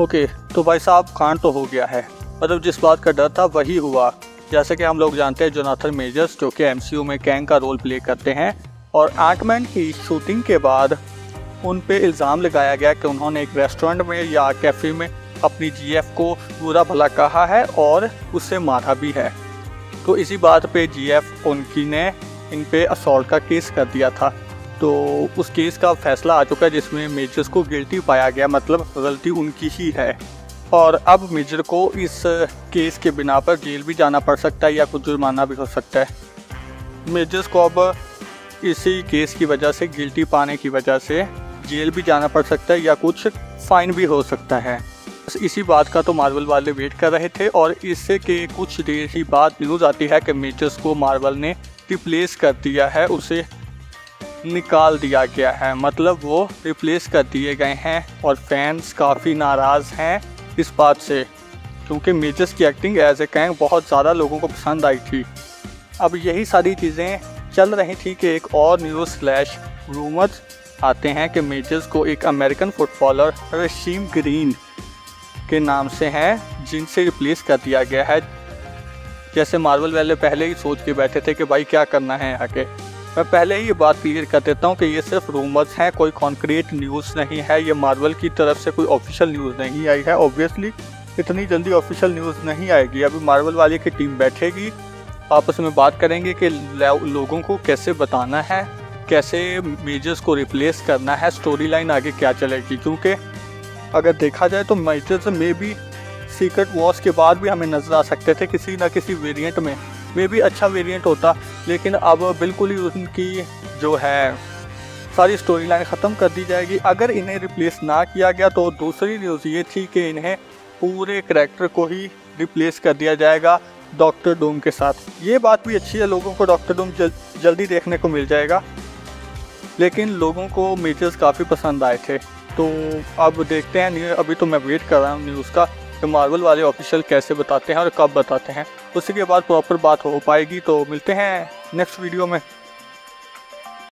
Okay तो भाई साहब, कांड तो हो गया है। मतलब जिस बात का डर था, वही हुआ। जैसे कि हम लोग जानते हैं, जोनाथन मेजर्स, जो कि एमसीयू में कैंग का रोल प्ले करते हैं, और आर्टमैन की शूटिंग के बाद उन पे इल्ज़ाम लगाया गया कि उन्होंने एक रेस्टोरेंट में या कैफ़े में अपनी जीएफ को बुरा भला कहा है और उससे मारा भी है। तो इसी बात पे जीएफ उनकी ने इन पे असॉल्ट का केस कर दिया था। तो उस केस का फैसला आ चुका है जिसमें मेजर्स को गिल्टी पाया गया मतलब गलती उनकी ही है। और अब मेजर को इस केस के बिना पर जेल भी जाना पड़ सकता है या कुछ जुर्माना भी हो सकता है। मेजर्स को अब इसी केस की वजह से, गिल्टी पाने की वजह से जेल भी जाना पड़ सकता है या कुछ फाइन भी हो सकता है। इसी बात का तो मार्वल वाले वेट कर रहे थे और इससे के कुछ देर ही बाद न्यूज़ आती है कि मेजर्स को मार्वल ने रिप्लेस कर दिया है उसे। निकाल दिया गया है। मतलब वो रिप्लेस कर दिए गए हैं और फैंस काफ़ी नाराज़ हैं इस बात से, क्योंकि मेजर्स की एक्टिंग एज ए कैंग बहुत ज़्यादा लोगों को पसंद आई थी। अब यही सारी चीज़ें चल रही थी कि एक और न्यूज़ स्लैश रूमर आते हैं कि मेजर्स को एक अमेरिकन फुटबॉलर रशीम ग्रीन के नाम से हैं, जिनसे रिप्लेस कर दिया गया है। जैसे मार्वल वाले पहले ही सोच के बैठे थे कि भाई क्या करना है आके मैं पहले ही ये बात क्लियर कर देता हूँ कि ये सिर्फ़ रूमर्स हैं, कोई कॉन्क्रीट न्यूज़ नहीं है, ये मार्वल की तरफ़ से कोई ऑफिशियल न्यूज़ नहीं आई है। ऑब्वियसली इतनी जल्दी ऑफिशियल न्यूज़ नहीं आएगी। अभी मार्वल वाली की टीम बैठेगी, आपस में बात करेंगे कि लोगों को कैसे बताना है, कैसे मेजर्स को रिप्लेस करना है स्टोरी लाइन आगे क्या चलेगी। क्योंकि अगर देखा जाए तो मेजर्स में भी सीक्रेट वॉर्स के बाद भी हमें नज़र आ सकते थे, किसी ना किसी वेरिएंट में। वे भी अच्छा वेरिएंट होता लेकिन अब बिल्कुल ही उनकी जो है सारी स्टोरी लाइन ख़त्म कर दी जाएगी। अगर इन्हें रिप्लेस ना किया गया तो दूसरी न्यूज़ ये थी कि इन्हें पूरे करेक्टर को ही रिप्लेस कर दिया जाएगा डॉक्टर डूम के साथ। ये बात भी अच्छी है लोगों को डॉक्टर डूम जल, जल्दी देखने को मिल जाएगा। लेकिन लोगों को मेजर्स काफ़ी पसंद आए थे। तो अब देखते हैं अभी तो मैं वेट कर रहा हूँ न्यूज़ का। कि मार्वल वाले ऑफिशियल कैसे बताते हैं और कब बताते हैं। उसी के बाद प्रॉपर बात हो पाएगी तो मिलते हैं नेक्स्ट वीडियो में।